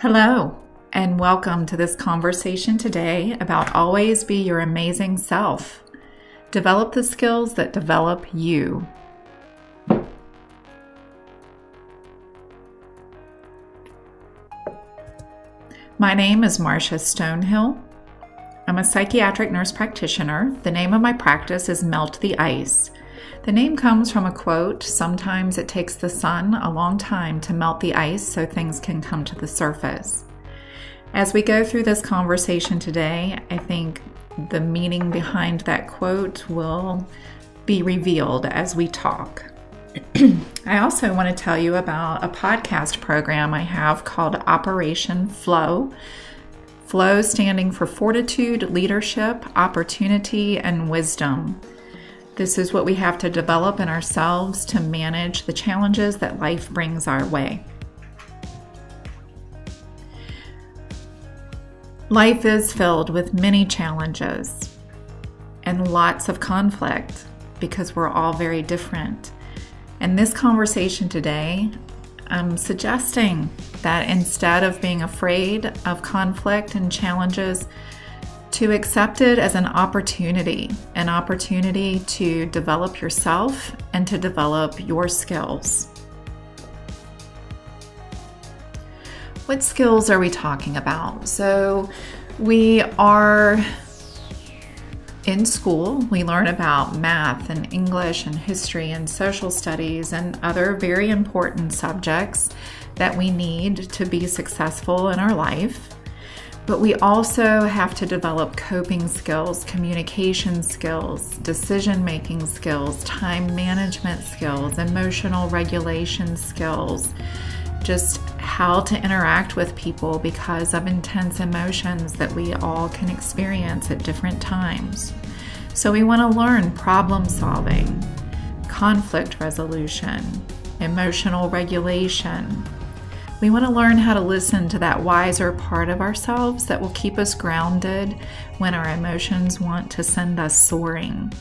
Hello, and welcome to this conversation today about always be your amazing self. Develop the skills that develop you. My name is Marsha Stonehill. I'm a psychiatric nurse practitioner. The name of my practice is Melt the Ice. The name comes from a quote Sometimes it takes the sun a long time to melt the ice so things can come to the surface. As we go through this conversation today, I think the meaning behind that quote will be revealed as we talk. I also want to tell you about a podcast program I have called Operation Flow. Flow standing for fortitude, leadership, opportunity, and wisdom. This is what we have to develop in ourselves to manage the challenges that life brings our way. Life is filled with many challenges and lots of conflict because we're all very different. In this conversation today, I'm suggesting that instead of being afraid of conflict and challenges, to accept it as an opportunity, an opportunity to develop yourself and to develop your skills. What skills are we talking about? So, we are in school, we learn about math and English and history and social studies and other very important subjects that we need to be successful in our life. But we also have to develop coping skills, communication skills, decision making skills, time management skills, emotional regulation skills, just how to interact with people because of intense emotions that we all can experience at different times. So, we want to learn problem solving, conflict resolution, emotional regulation, we want to learn how to listen to that wiser part of ourselves that will keep us grounded when our emotions want to send us soaring.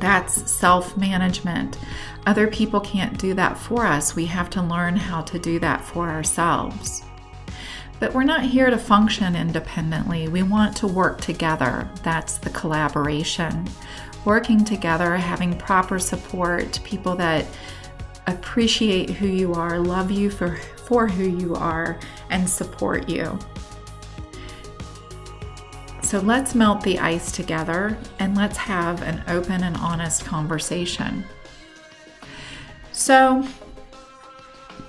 That's self management. Other people can't do that for us. We have to learn how to do that for ourselves. But we're not here to function independently. We want to work together. That's the collaboration. Working together, having proper support, people that appreciate who you are, love you for, for who you are, and support you. So let's melt the ice together and let's have an open and honest conversation. So,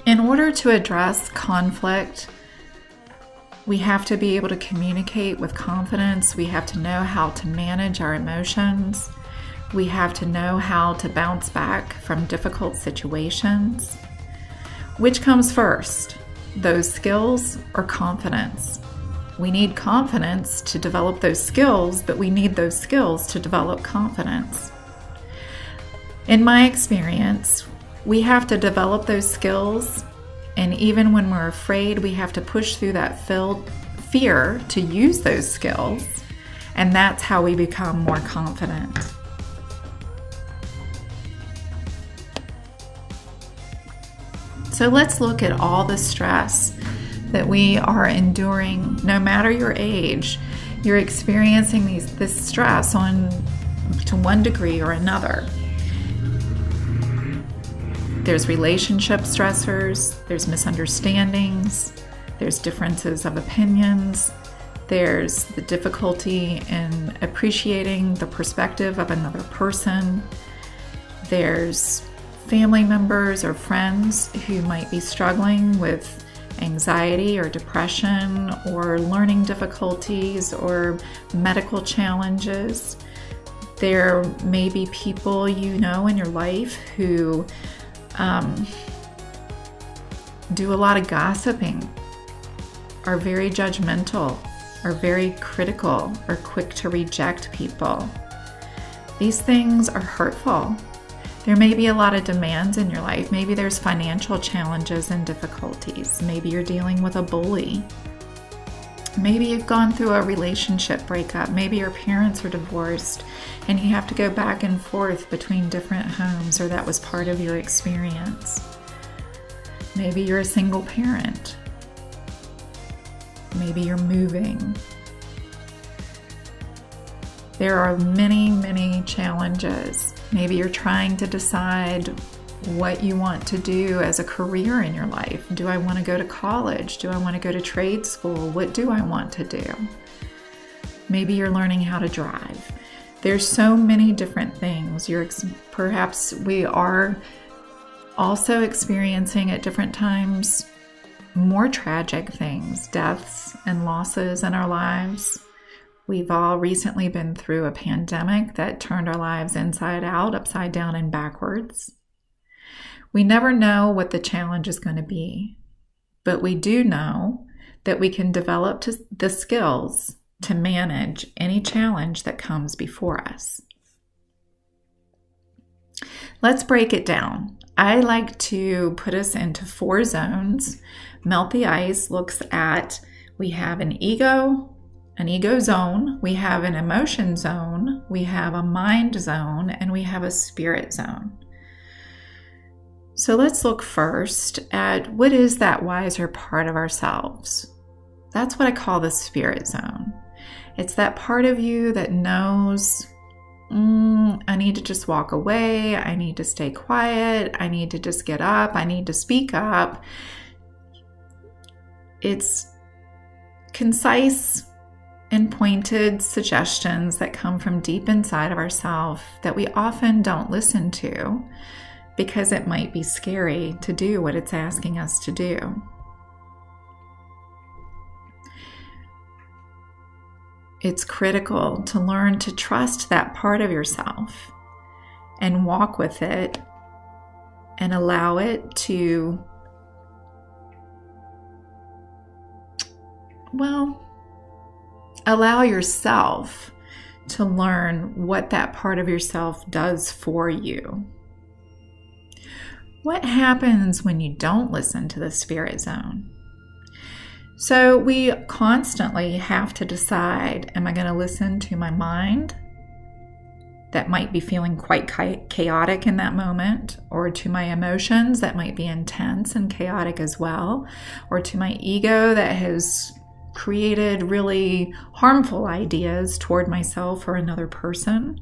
in order to address conflict, we have to be able to communicate with confidence. We have to know how to manage our emotions. We have to know how to bounce back from difficult situations. Which comes first, those skills or confidence? We need confidence to develop those skills, but we need those skills to develop confidence. In my experience, we have to develop those skills, and even when we're afraid, we have to push through that fear to use those skills, and that's how we become more confident. So let's look at all the stress that we are enduring, no matter your age. You're experiencing these, this stress on to one degree or another. There's relationship stressors, there's misunderstandings, there's differences of opinions, there's the difficulty in appreciating the perspective of another person, there's family members or friends who might be struggling with anxiety or depression or learning difficulties or medical challenges. There may be people you know in your life who um, do a lot of gossiping, are very judgmental, are very critical, are quick to reject people. These things are hurtful there may be a lot of demands in your life. Maybe there's financial challenges and difficulties. Maybe you're dealing with a bully. Maybe you've gone through a relationship breakup. Maybe your parents are divorced and you have to go back and forth between different homes, or that was part of your experience. Maybe you're a single parent. Maybe you're moving. There are many, many challenges. Maybe you're trying to decide what you want to do as a career in your life. Do I want to go to college? Do I want to go to trade school? What do I want to do? Maybe you're learning how to drive. There's so many different things. You're perhaps we are also experiencing at different times more tragic things, deaths and losses in our lives. We've all recently been through a pandemic that turned our lives inside out, upside down, and backwards. We never know what the challenge is going to be, but we do know that we can develop the skills to manage any challenge that comes before us. Let's break it down. I like to put us into four zones. Melt the Ice looks at we have an ego, an ego zone, we have an emotion zone, we have a mind zone, and we have a spirit zone. So let's look first at what is that wiser part of ourselves. That's what I call the spirit zone. It's that part of you that knows, mm, I need to just walk away, I need to stay quiet, I need to just get up, I need to speak up. It's concise and pointed suggestions that come from deep inside of ourselves that we often don't listen to because it might be scary to do what it's asking us to do. It's critical to learn to trust that part of yourself and walk with it and allow it to, well, allow yourself to learn what that part of yourself does for you. What happens when you don't listen to the spirit zone? So, we constantly have to decide am I going to listen to my mind that might be feeling quite chaotic in that moment, or to my emotions that might be intense and chaotic as well, or to my ego that has created really harmful ideas toward myself or another person?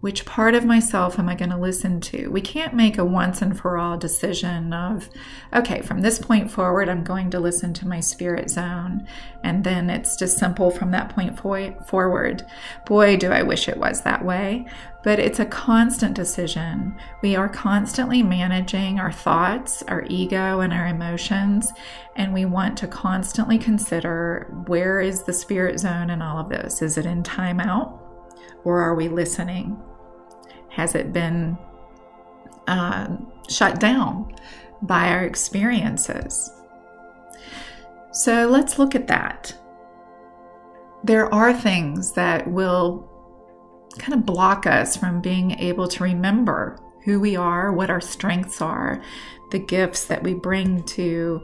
Which part of myself am I going to listen to? We can't make a once and for all decision of, okay, from this point forward, I'm going to listen to my spirit zone. And then it's just simple from that point forward. Boy, do I wish it was that way. But it's a constant decision. We are constantly managing our thoughts, our ego, and our emotions. And we want to constantly consider where is the spirit zone in all of this? Is it in timeout? Or are we listening? Has it been uh, shut down by our experiences? So let's look at that. There are things that will kind of block us from being able to remember who we are, what our strengths are, the gifts that we bring to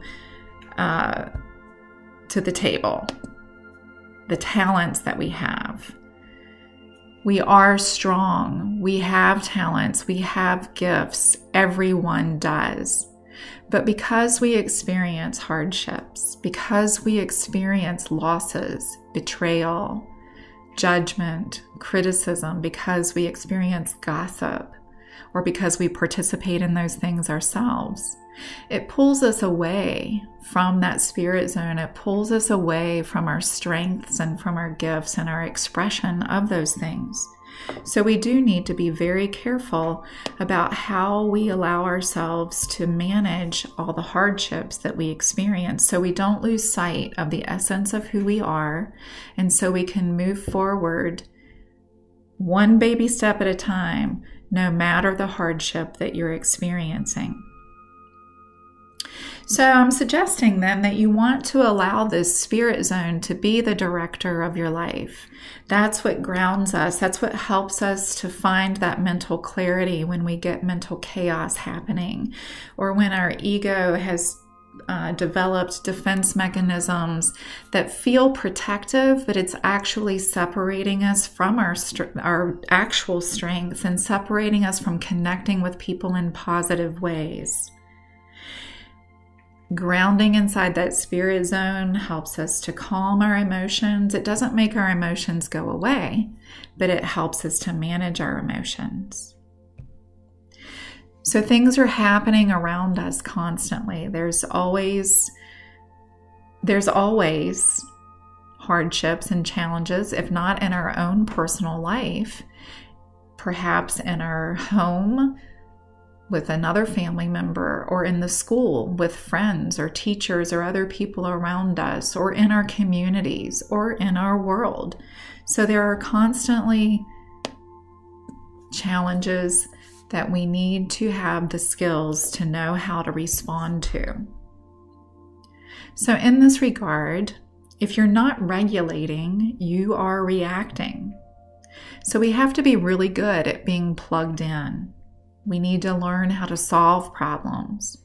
uh, to the table, the talents that we have. We are strong. We have talents. We have gifts. Everyone does. But because we experience hardships, because we experience losses, betrayal, judgment, criticism, because we experience gossip, or because we participate in those things ourselves, it pulls us away from that spirit zone. It pulls us away from our strengths and from our gifts and our expression of those things. So, we do need to be very careful about how we allow ourselves to manage all the hardships that we experience so we don't lose sight of the essence of who we are and so we can move forward one baby step at a time, no matter the hardship that you're experiencing. So I'm suggesting then that you want to allow this spirit zone to be the director of your life. That's what grounds us. That's what helps us to find that mental clarity when we get mental chaos happening or when our ego has uh, developed defense mechanisms that feel protective, but it's actually separating us from our our actual strengths and separating us from connecting with people in positive ways Grounding inside that spirit zone helps us to calm our emotions. It doesn't make our emotions go away, but it helps us to manage our emotions. So things are happening around us constantly. There's always there's always hardships and challenges, if not in our own personal life, perhaps in our home, with another family member or in the school with friends or teachers or other people around us or in our communities or in our world. So there are constantly challenges that we need to have the skills to know how to respond to. So, in this regard, if you're not regulating, you are reacting. So, we have to be really good at being plugged in. We need to learn how to solve problems.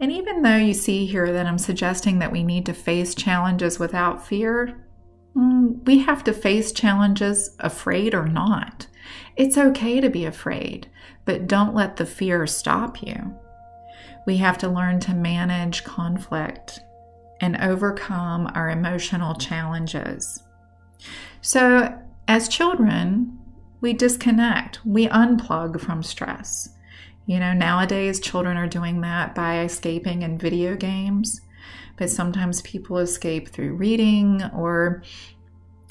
And even though you see here that I'm suggesting that we need to face challenges without fear, mm, we have to face challenges afraid or not. It's okay to be afraid, but don't let the fear stop you. We have to learn to manage conflict and overcome our emotional challenges. So, as children, we disconnect, we unplug from stress. You know, nowadays children are doing that by escaping in video games, but sometimes people escape through reading or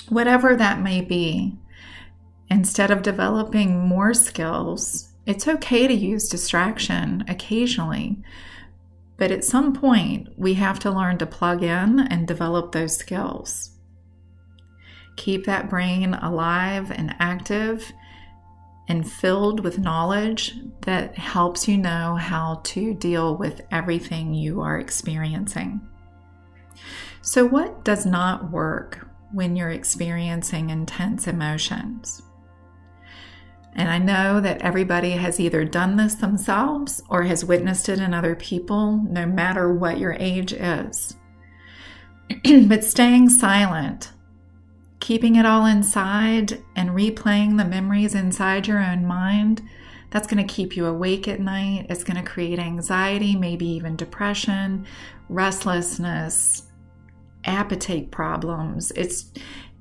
whatever that may be. Instead of developing more skills, it's okay to use distraction occasionally, but at some point we have to learn to plug in and develop those skills. Keep that brain alive and active and filled with knowledge that helps you know how to deal with everything you are experiencing. So, what does not work when you're experiencing intense emotions? And I know that everybody has either done this themselves or has witnessed it in other people, no matter what your age is. but staying silent keeping it all inside and replaying the memories inside your own mind, that's going to keep you awake at night. It's going to create anxiety, maybe even depression, restlessness, appetite problems. It's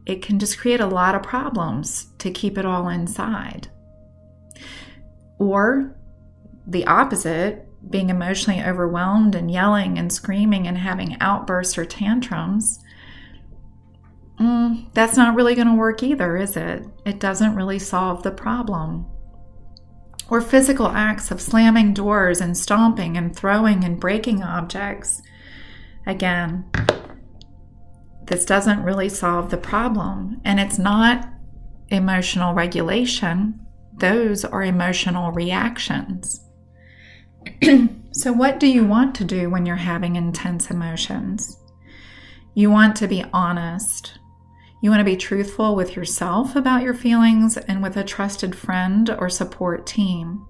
it can just create a lot of problems to keep it all inside. Or the opposite, being emotionally overwhelmed and yelling and screaming and having outbursts or tantrums Mm, that's not really going to work either, is it? It doesn't really solve the problem. Or physical acts of slamming doors and stomping and throwing and breaking objects. Again, this doesn't really solve the problem. And it's not emotional regulation, those are emotional reactions. so, what do you want to do when you're having intense emotions? You want to be honest you want to be truthful with yourself about your feelings and with a trusted friend or support team.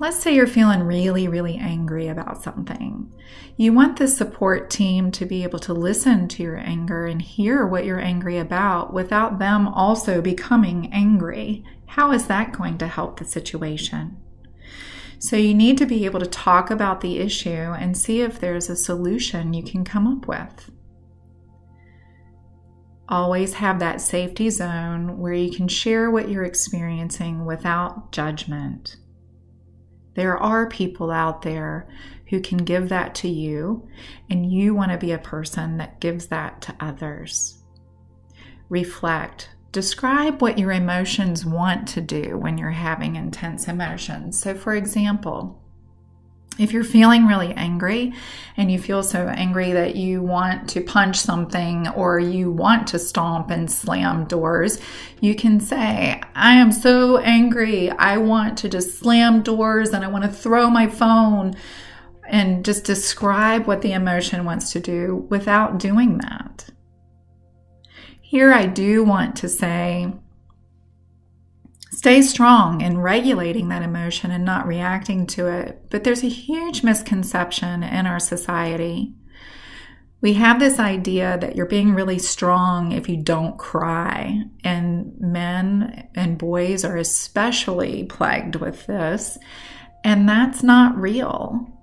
Let's say you're feeling really, really angry about something. You want the support team to be able to listen to your anger and hear what you're angry about without them also becoming angry. How is that going to help the situation? So, you need to be able to talk about the issue and see if there's a solution you can come up with always have that safety zone where you can share what you're experiencing without judgment. There are people out there who can give that to you, and you want to be a person that gives that to others. Reflect. Describe what your emotions want to do when you're having intense emotions. So, for example, if you're feeling really angry and you feel so angry that you want to punch something or you want to stomp and slam doors, you can say, I am so angry. I want to just slam doors and I want to throw my phone and just describe what the emotion wants to do without doing that. Here, I do want to say, Stay strong in regulating that emotion and not reacting to it. But there's a huge misconception in our society. We have this idea that you're being really strong if you don't cry. And men and boys are especially plagued with this. And that's not real.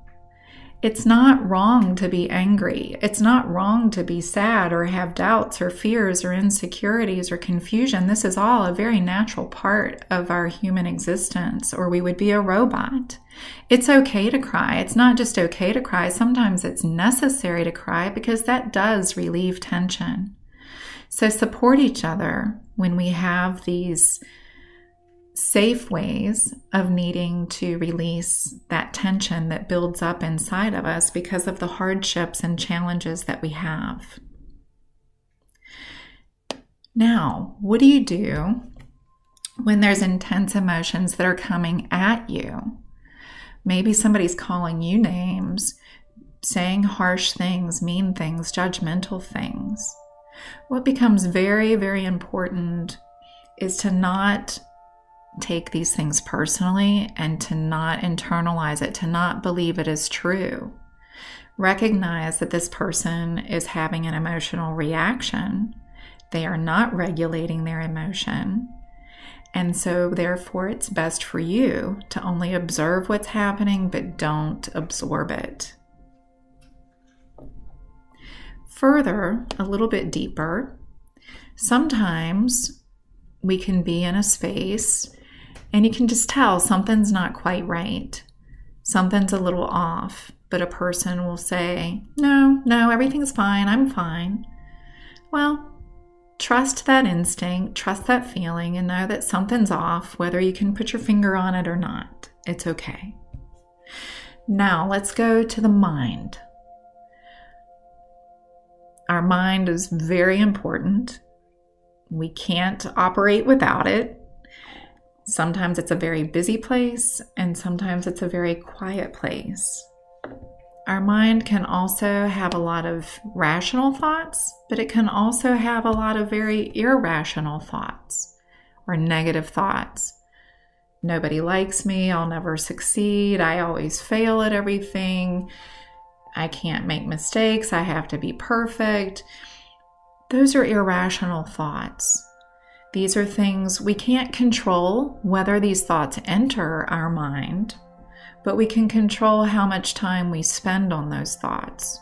It's not wrong to be angry. It's not wrong to be sad or have doubts or fears or insecurities or confusion. This is all a very natural part of our human existence, or we would be a robot. It's okay to cry. It's not just okay to cry. Sometimes it's necessary to cry because that does relieve tension. So support each other when we have these safe ways of needing to release that tension that builds up inside of us because of the hardships and challenges that we have. Now, what do you do when there's intense emotions that are coming at you? Maybe somebody's calling you names, saying harsh things, mean things, judgmental things. What becomes very, very important is to not take these things personally and to not internalize it, to not believe it is true. Recognize that this person is having an emotional reaction. They are not regulating their emotion. And so, therefore, it's best for you to only observe what's happening, but don't absorb it. Further, a little bit deeper, sometimes we can be in a space and you can just tell something's not quite right. Something's a little off, but a person will say, No, no, everything's fine. I'm fine. Well, trust that instinct, trust that feeling, and know that something's off, whether you can put your finger on it or not. It's okay. Now, let's go to the mind. Our mind is very important. We can't operate without it. Sometimes it's a very busy place, and sometimes it's a very quiet place. Our mind can also have a lot of rational thoughts, but it can also have a lot of very irrational thoughts or negative thoughts. Nobody likes me, I'll never succeed, I always fail at everything, I can't make mistakes, I have to be perfect. Those are irrational thoughts. These are things we can't control whether these thoughts enter our mind, but we can control how much time we spend on those thoughts,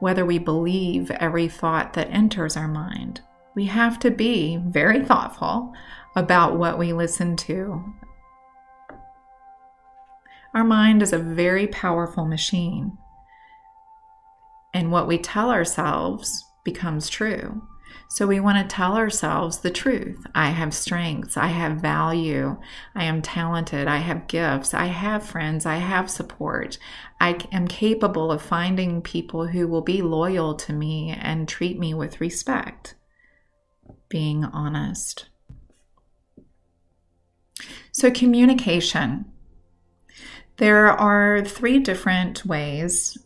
whether we believe every thought that enters our mind. We have to be very thoughtful about what we listen to. Our mind is a very powerful machine, and what we tell ourselves becomes true. So we want to tell ourselves the truth. I have strengths. I have value. I am talented. I have gifts. I have friends. I have support. I am capable of finding people who will be loyal to me and treat me with respect. Being honest. So, communication. There are three different ways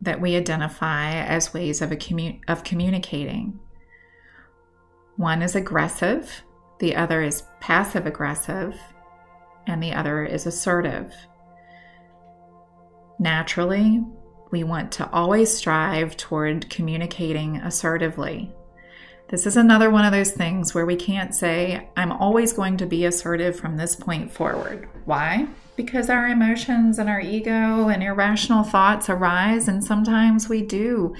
that we identify as ways of, commu- of communicating. One is aggressive, the other is passive aggressive, and the other is assertive. Naturally, we want to always strive toward communicating assertively. This is another one of those things where we can't say, I'm always going to be assertive from this point forward. Why? Because our emotions and our ego and irrational thoughts arise, and sometimes we do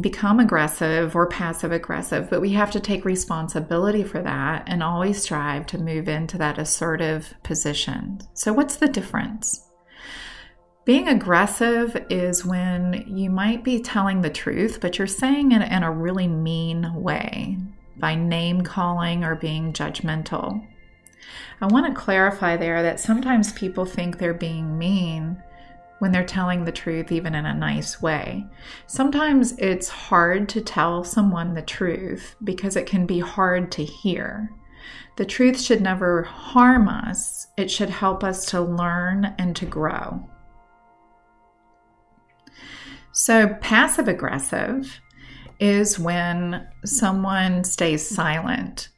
become aggressive or passive aggressive, but we have to take responsibility for that and always strive to move into that assertive position. So, what's the difference? Being aggressive is when you might be telling the truth, but you're saying it in a really mean way by name calling or being judgmental. I want to clarify there that sometimes people think they're being mean when they're telling the truth, even in a nice way. Sometimes it's hard to tell someone the truth because it can be hard to hear. The truth should never harm us, it should help us to learn and to grow. So, passive aggressive is when someone stays silent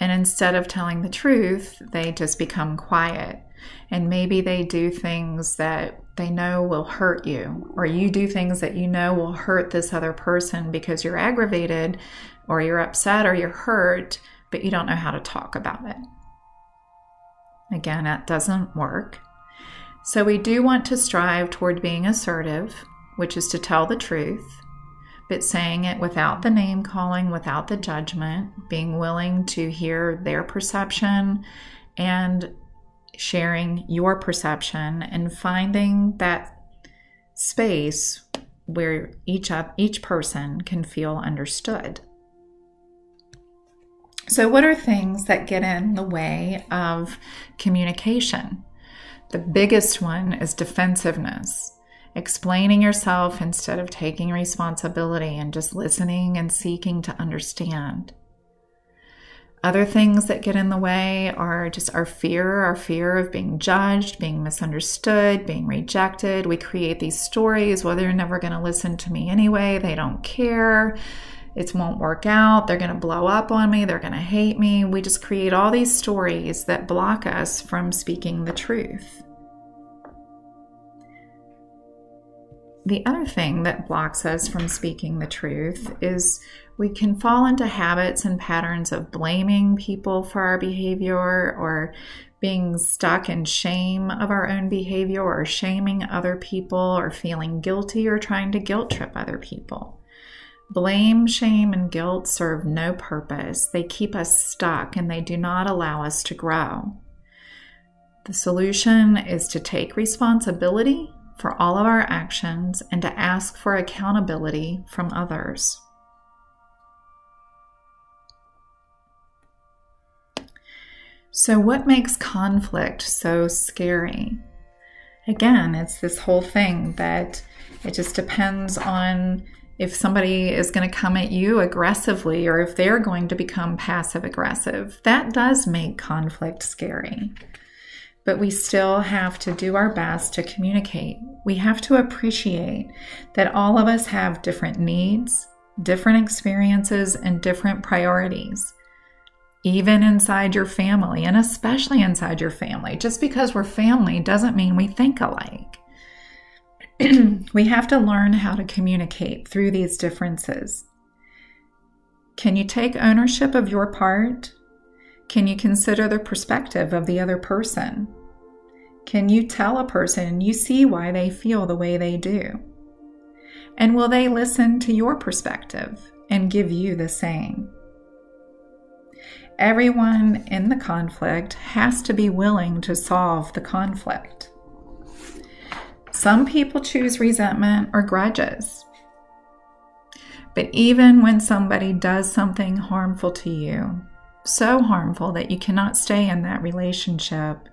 and instead of telling the truth, they just become quiet. And maybe they do things that they know will hurt you, or you do things that you know will hurt this other person because you're aggravated, or you're upset, or you're hurt, but you don't know how to talk about it. Again, that doesn't work. So, we do want to strive toward being assertive, which is to tell the truth, but saying it without the name calling, without the judgment, being willing to hear their perception and sharing your perception and finding that space where each up each person can feel understood. So what are things that get in the way of communication? The biggest one is defensiveness. Explaining yourself instead of taking responsibility and just listening and seeking to understand. Other things that get in the way are just our fear, our fear of being judged, being misunderstood, being rejected. We create these stories, well, they're never going to listen to me anyway, they don't care, it won't work out, they're going to blow up on me, they're going to hate me. We just create all these stories that block us from speaking the truth. The other thing that blocks us from speaking the truth is we can fall into habits and patterns of blaming people for our behavior or being stuck in shame of our own behavior or shaming other people or feeling guilty or trying to guilt trip other people. Blame, shame, and guilt serve no purpose. They keep us stuck and they do not allow us to grow. The solution is to take responsibility for all of our actions and to ask for accountability from others. So, what makes conflict so scary? Again, it's this whole thing that it just depends on if somebody is going to come at you aggressively or if they're going to become passive aggressive. That does make conflict scary. But we still have to do our best to communicate. We have to appreciate that all of us have different needs, different experiences, and different priorities even inside your family, and especially inside your family. Just because we're family doesn't mean we think alike. we have to learn how to communicate through these differences. Can you take ownership of your part? Can you consider the perspective of the other person? Can you tell a person you see why they feel the way they do? And will they listen to your perspective and give you the same? everyone in the conflict has to be willing to solve the conflict. Some people choose resentment or grudges. But even when somebody does something harmful to you, so harmful that you cannot stay in that relationship,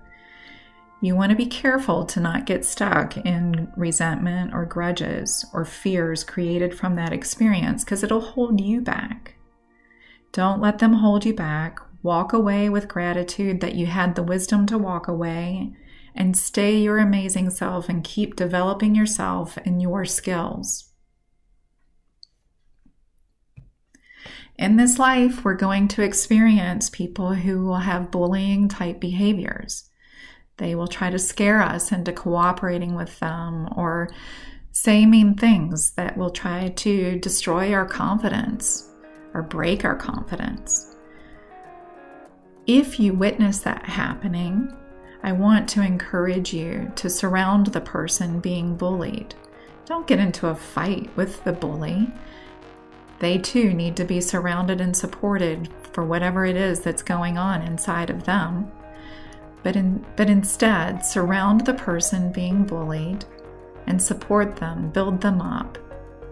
you want to be careful to not get stuck in resentment or grudges or fears created from that experience because it'll hold you back. Don't let them hold you back. Walk away with gratitude that you had the wisdom to walk away and stay your amazing self and keep developing yourself and your skills. In this life, we're going to experience people who will have bullying type behaviors. They will try to scare us into cooperating with them or say mean things that will try to destroy our confidence or break our confidence. If you witness that happening, I want to encourage you to surround the person being bullied. Don't get into a fight with the bully. They too need to be surrounded and supported for whatever it is that's going on inside of them. But, in, but instead, surround the person being bullied and support them, build them up,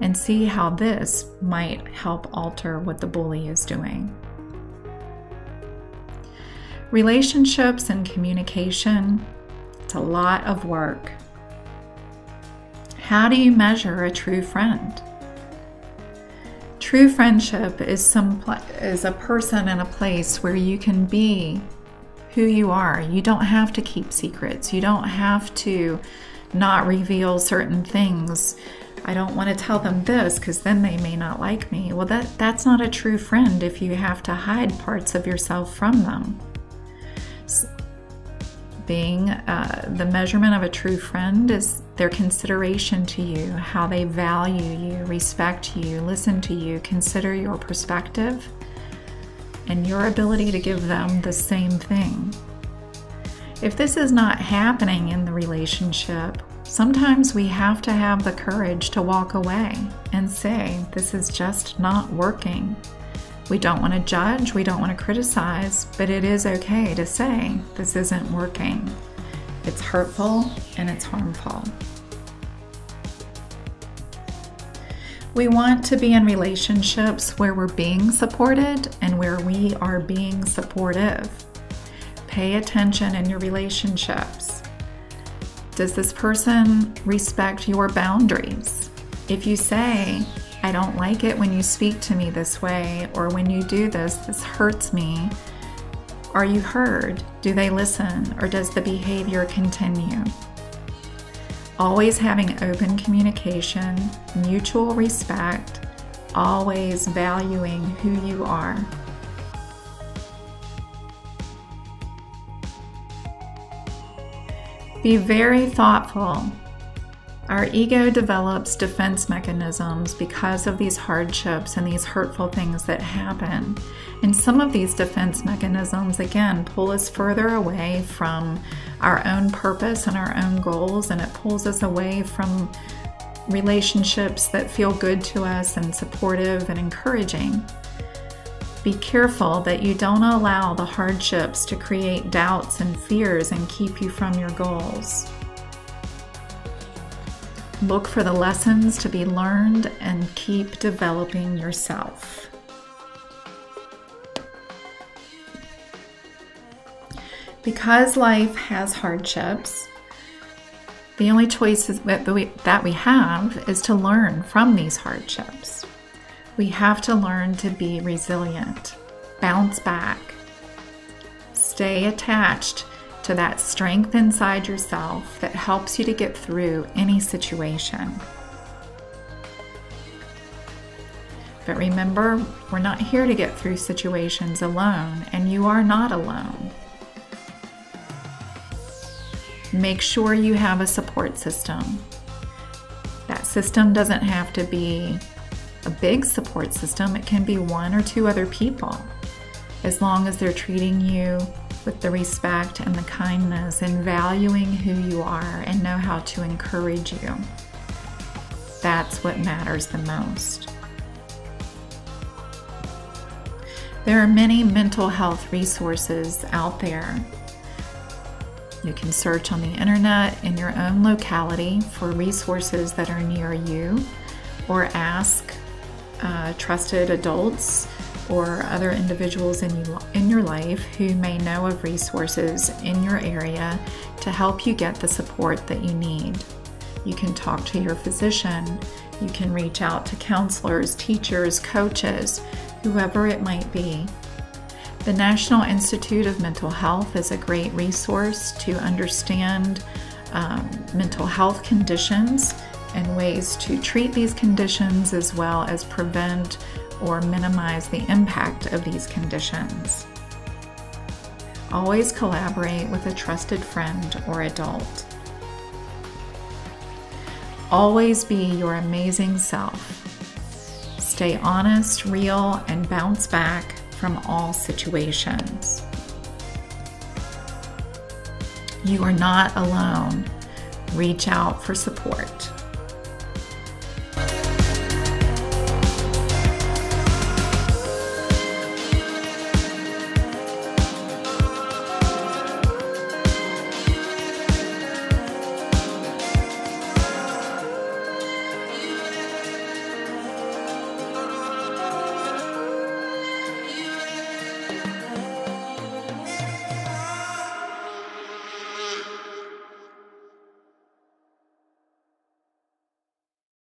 and see how this might help alter what the bully is doing. Relationships and communication, it's a lot of work. How do you measure a true friend? True friendship is some is a person and a place where you can be who you are. You don't have to keep secrets. You don't have to not reveal certain things I don't want to tell them this because then they may not like me. Well, that, that's not a true friend if you have to hide parts of yourself from them. Being uh, the measurement of a true friend is their consideration to you, how they value you, respect you, listen to you, consider your perspective, and your ability to give them the same thing. If this is not happening in the relationship, sometimes we have to have the courage to walk away and say, This is just not working. We don't want to judge, we don't want to criticize, but it is okay to say, This isn't working. It's hurtful and it's harmful. We want to be in relationships where we're being supported and where we are being supportive. Pay attention in your relationships. Does this person respect your boundaries? If you say, I don't like it when you speak to me this way, or when you do this, this hurts me, are you heard? Do they listen, or does the behavior continue? Always having open communication, mutual respect, always valuing who you are. Be very thoughtful our ego develops defense mechanisms because of these hardships and these hurtful things that happen. And some of these defense mechanisms, again, pull us further away from our own purpose and our own goals, and it pulls us away from relationships that feel good to us and supportive and encouraging. Be careful that you don't allow the hardships to create doubts and fears and keep you from your goals. Look for the lessons to be learned and keep developing yourself. Because life has hardships, the only choice that we, have is to learn from these hardships. We have to learn to be resilient, bounce back, stay attached to that strength inside yourself that helps you to get through any situation. But remember, we're not here to get through situations alone, and you are not alone. Make sure you have a support system. That system doesn't have to be a big support system, it can be one or two other people. As long as they're treating you with the respect and the kindness and valuing who you are and know how to encourage you. That's what matters the most. There are many mental health resources out there. You can search on the internet in your own locality for resources that are near you or ask uh, trusted adults or other individuals in, you, in your life who may know of resources in your area to help you get the support that you need. You can talk to your physician, you can reach out to counselors, teachers, coaches, whoever it might be. The National Institute of Mental Health is a great resource to understand um, mental health conditions and ways to treat these conditions as well as prevent or minimize the impact of these conditions. Always collaborate with a trusted friend or adult. Always be your amazing self. Stay honest, real, and bounce back from all situations. You are not alone. Reach out for support.